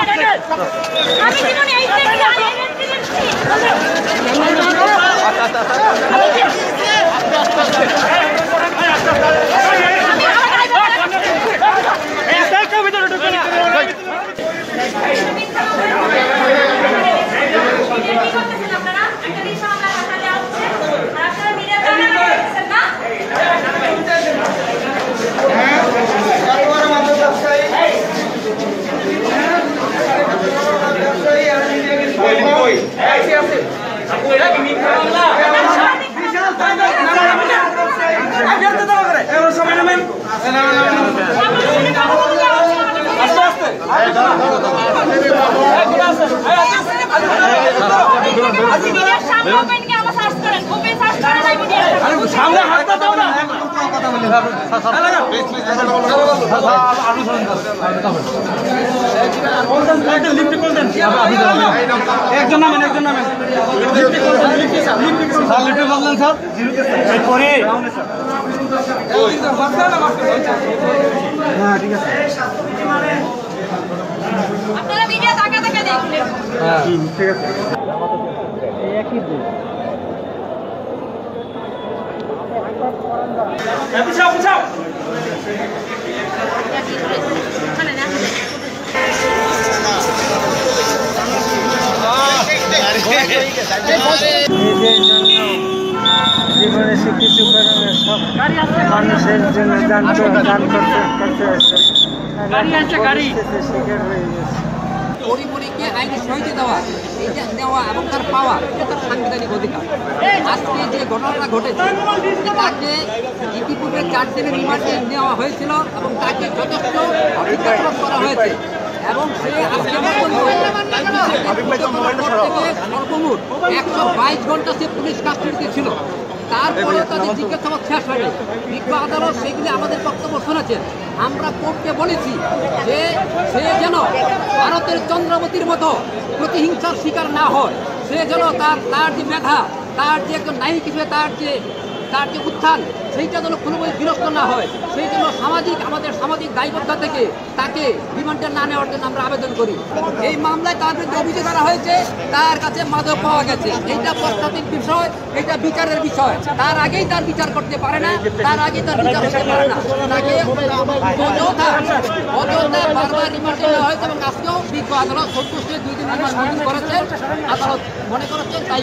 আমি জীবনে এই দেখছি আমি এই দেখছি আমি আপনারা একটা রিক্সা আমরা হাতে দেওয়া হচ্ছে আর আপনারা মিডিয়া জানানো করতেছেন না মিডিয়ার সামনে ওপেন কি আমার সার্চ করেন ওপেন সার্চ করা যায় মিডিয়ার সামনে হাতটা দাও না। একজন নামেন একজন নামেন। স্যার লিফটে বললেন স্যার। এরপরে হ্যাঁ ঠিক আছে আপনারা মিডিয়া তাকা তাকা দেখুন। হ্যাঁ ঠিক আছে জীবনে সে কিছু কারণে সব মানুষের জন্য দান দান করতে করতে আসে। শিকার হয়ে গেছে। পরিমণিকে আইনি সহিত দেওয়া এটা দেওয়া এবং তার পাওয়া এটা তার সাংবিধানিক অধিকার। আজকে যে ঘটনাটা ঘটেছে তাকে ইতিপূর্বে চার দিনের রিমান্ডে নেওয়া হয়েছিল এবং তাকে যথেষ্ট জিজ্ঞাসাবাদ করা হয়েছে। এবং সে একশো বাইশ ঘণ্টা সে পুলিশ কাস্টডিতে ছিল। তারপরে তাদের জিজ্ঞাসাবাদ শেষ হয়নি। বিজ্ঞ আদালত সেগুলি আমাদের বক্তব্য শুনেছেন। আমরা কোর্টকে বলেছি যে সে যেন ভারতের চন্দ্রবতীর মতো প্রতিহিংসার শিকার না হয়। সে যেন তার তার যে মেধা তার যে একজন নায়িক হিসেবে তার যে তার যে উত্থান, সেইটা যেন কোনোভাবে বিরক্ত না হয়, সেই জন্য সামাজিক, আমাদের সামাজিক দায়বদ্ধতা থেকে তাকে রিমান্ডে না নেওয়ার জন্য আমরা আবেদন করি। এই মামলায় তার বিরুদ্ধে অভিযোগ করা হয়েছে, তার কাছে মাদক পাওয়া গেছে। এইটা প্রস্তাবিক বিষয় এটা বিচারের বিষয়। তার আগেই তার বিচার করতে পারে না, তার আগে তার বিচার করতে পারে না। তাকে মনে তাই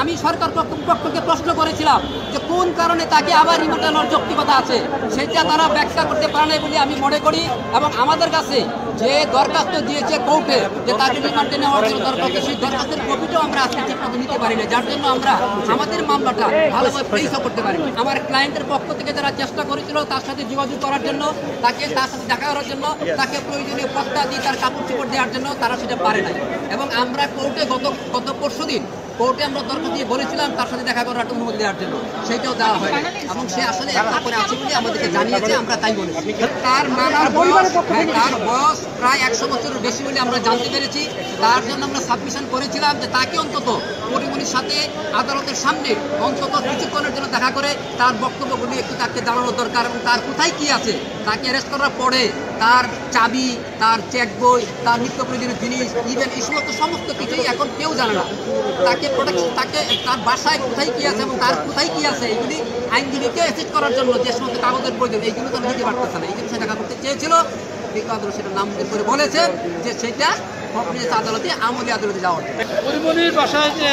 আমি সরকার কর্তৃপক্ষকে প্রশ্ন করেছিলাম যে কোন কারণে তাকে আবার রিমান্ডে নেওয়ার যৌক্তিকতা আছে? সেটা তারা ব্যাখ্যা করতে পারে বলে আমি মনে করি এবং আমাদের কাছে যে দরখাস্ত দিয়েছে কোর্টে যে তাকে রিমান্ডে নেওয়ার জন্য দরখাস্ত, সেই দরখাস্তের কপিটাও আমরা আজকে ঠিক মতো নিতে পারি না যার জন্য আমরা আমাদের মামলাটা ভালোভাবে ফেসও করতে পারি আমার ক্লায়েন্টের পক্ষ থেকে যারা চেষ্টা করেছিল তার সাথে যোগাযোগ করার জন্য, তাকে তার সাথে দেখা করার জন্য, তাকে প্রয়োজনীয় পত্তা দিয়ে তার কাপড় চোপড় দেওয়ার জন্য তারা সেটা পারে নাই। এবং আমরা কোর্টে গত গত পরশু দিন কোর্টে আমরা দরকার দিয়ে বলেছিলাম তার সাথে দেখা করার অনুমতি দেওয়ার জন্য। সেটাও দেওয়া হয় এবং সে আসলে একটা করে আছে বলে আমাদেরকে জানিয়েছে আমরা তাই বলেছি। তার নানার বয়স হ্যাঁ, তার বয়স প্রায় একশো বছরের বেশি বলে আমরা জানতে পেরেছি। তার জন্য আমরা সাবমিশন করেছিলাম যে তাকে অন্তত পরিমণির সাথে আদালতের সামনে অন্তত কিছুক্ষণের জন্য দেখা করে তার বক্তব্যগুলি একটু তাকে জানানো দরকার এবং তার কোথায় কি আছে তাকে অ্যারেস্ট করার পরে তার চাবি তার চেক বই তার নিত্য প্রয়োজনীয় জিনিস ইভেন এই সমস্ত সমস্ত কিছুই এখন কেউ জানে না। তাকে প্রোটেকশন তাকে তার বাসায় কোথায় কি আছে এবং তার কোথায় কি আছে এগুলি আইনজীবীকে অ্যাসিস্ট করার জন্য যে সমস্ত কাগজের প্রয়োজন এইগুলো তো দিতে পারতেছে না। এই জন্য সে দেখা করতে চেয়েছিল। বিজ্ঞ আদালত সেটা নাম করে বলেছে যে সেটা কম্পিউটার আদালতে আমলি আদালতে যাওয়া। পরিমণির বাসায় যে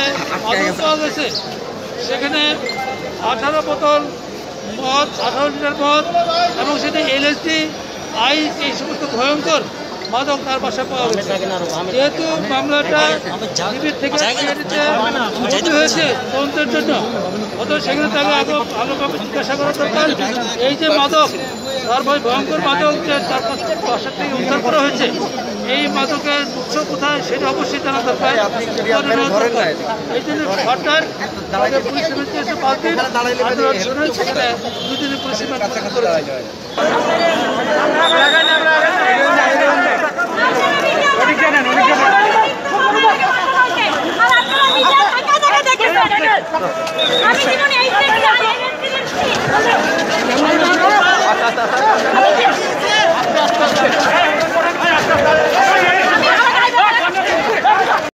পাওয়া গেছে। সেখানে আঠারো বোতল মদ আঠারো লিটার মদ এবং সেটা এলএসডি আইস এই সমস্ত ভয়ঙ্কর মাদক তার বাসায় পাওয়া গেছে। যেহেতু মামলাটা ডিবির থেকে হয়েছে তদন্তের জন্য। অতএব সেখানে তাকে আগে ভালোভাবে জিজ্ঞাসা করা দরকার। এই যে মাদক তার ভয় ভয়ঙ্কর মাদক যে তার বাসা থেকে উদ্ধার করা হয়েছে এই মাদকের উৎস কোথায় সেটা অবশ্যই জানা দরকার। এই জন্য সরকার পুলিশ সমিতি এসে পাঁচ দিন আদালত শুনে সেখানে দুদিনের পুলিশ রিমান্ড করেছে আমি জীবনে